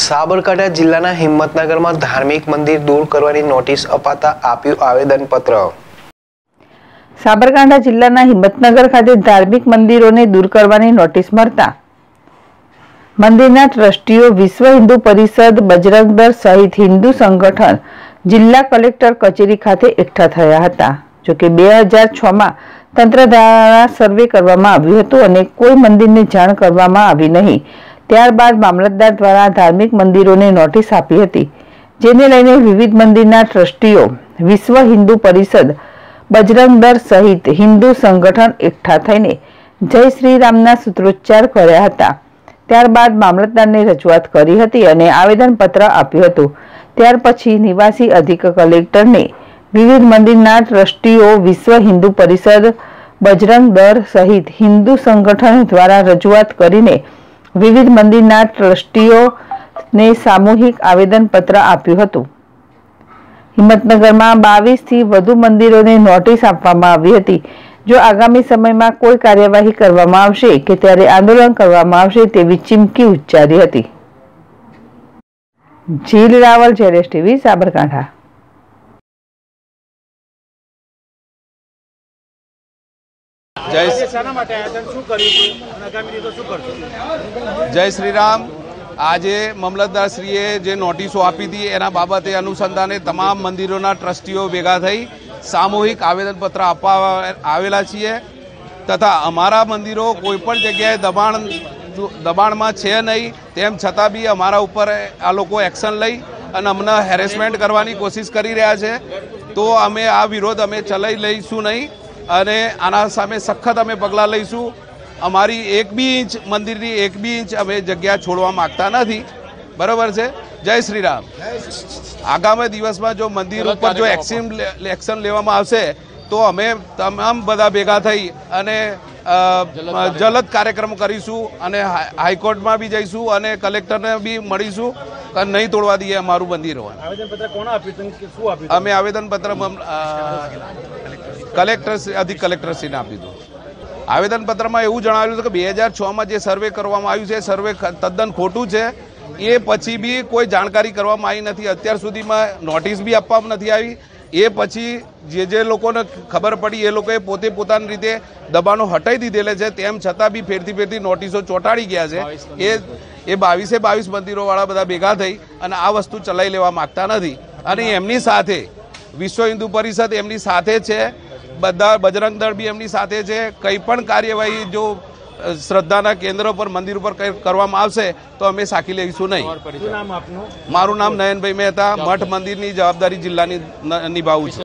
સાબરકાંઠા જિલ્લાના હિંમતનગરમાં ધાર્મિક મંદિર દૂર કરવાની નોટિસ અપાતા આપ્યું આવેદનપત્ર. સાબરકાંઠા જિલ્લાના હિંમતનગર ખાતે ધાર્મિક મંદિરોને દૂર કરવાની નોટિસ મળતા મંદિરના ટ્રસ્ટીઓ વિશ્વ હિન્દુ પરિષદ, બજરંગ દળ સહિત હિન્દુ સંગઠન, જિલ્લા કલેક્ટર કચેરી ખાતે એકઠા થયા હતા. જોકે બે હજાર છમાં તંત્ર દ્વારા સર્વે કરવામાં આવ્યું હતું અને કોઈ મંદિરને જાણ કરવામાં આવી નહીં. ત્યારબાદ મામલતદાર દ્વારા ધાર્મિક મંદિરોને નોટિસ આપી હતી, જેને લઈને વિવિધ મંદિરના ટ્રસ્ટીઓ, વિશ્વ હિન્દુ પરિષદ બજરંગ દળ સહિત હિન્દુ સંગઠન એકઠા થઈને જય શ્રી રામના સૂત્રોચ્ચાર કર્યા હતા. ત્યારબાદ મામલતદારને રજૂઆત કરી હતી અને આવેદનપત્ર આપ્યું હતું. ત્યાર પછી નિવાસી અધિક કલેક્ટરને વિવિધ મંદિરના ટ્રસ્ટીઓ, વિશ્વ હિન્દુ પરિષદ બજરંગ દળ સહિત હિન્દુ સંગઠન દ્વારા રજૂઆત કરીને વિવિધ મંદિરના ટ્રસ્ટીઓને સામૂહિક આવેદનપત્ર આપ્યું હતું. હિંમતનગરમાં બાવીસથી વધુ મંદિરોને નોટિસ આપવામાં આવી હતી. જો આગામી સમયમાં કોઈ કાર્યવાહી કરવામાં આવશે કે ત્યારે આંદોલન કરવામાં આવશે તેવી ચીમકી ઉચ્ચારી હતી. જીલ રાવલ જેરેશ ટીવી સાબરકાંઠા. જય શ્રી રામ આજે મમલતદારશ્રીએ જે નોટિસો આપી હતી એના બાબતે અનુસંધાને તમામ મંદિરોના ટ્રસ્ટીઓ ભેગા થઈ સામૂહિક આવેદનપત્ર આપવા આવેલા છીએ. તથા અમારા મંદિરો કોઈપણ જગ્યાએ દબાણ દબાણમાં છે નહીં તેમ છતાં બી અમારા ઉપર આ લોકો એક્શન લઈ અને અમને હેરેસમેન્ટ કરવાની કોશિશ કરી રહ્યા છે. તો અમે આ વિરોધ અમે ચલાવી લઈશું નહીં. અને આના સામે સખત અમે પગલાં લઈશું. અમારી એક બી ઇંચ મંદિરની એક બી ઇંચ અમે જગ્યા છોડવા માગતા નથી. બરાબર છે? જય શ્રી રામ આગામી દિવસમાં જો મંદિર ઉપર જો એક્શન એક્શન લેવામાં આવશે તો અમે તમામ બધા ભેગા થઈ અને જલદ કાર્યક્રમ કરીશું અને હાઈકોર્ટમાં બી જઈશું અને કલેક્ટરને બી મળીશું કે નહીં તોડવા દઈએ અમારું મંદિર હોય આવેદનપત્ર કોણ આપ્યું હતું કે શું આપ્યું અમે આવેદનપત્ર કલેક્ટર અધિક કલેક્ટરશ્રીને આપી દીધું આવેદનપત્રમાં એવું જણાવ્યું હતું કે બે હજાર છમાં જે સર્વે કરવામાં આવ્યું છે સર્વે તદ્દન ખોટું છે. એ પછી બી કોઈ જાણકારી કરવામાં આવી નથી. અત્યાર સુધીમાં નોટિસ બી આપવામાં નથી આવી. એ પછી જે જે લોકોને ખબર પડી એ લોકોએ પોતે પોતાની રીતે દબાણો હટાઈ દીધેલા છે. તેમ છતાં બી ફેરથી ફેરથી નોટિસો ચોંટાડી ગયા છે. એ એ બાવીસે બાવીસ મંદિરોવાળા બધા ભેગા થઈ અને આ વસ્તુ ચલાવી લેવા માગતા નથી. અને એમની સાથે વિશ્વ હિન્દુ પરિષદ એમની સાથે છે. બધા બજરંગ દળ બી એમની સાથે છે. કંઈ પણ કાર્યવાહી જો શ્રદ્ધાના કેન્દ્ર પર મંદિર ઉપર કરવામાં આવશે તો અમે સાખી લઈશું નહીં. મારું નામ નયનભાઈ મહેતા. મઠ મંદિરની જવાબદારી જિલ્લાની નિભાવું છું.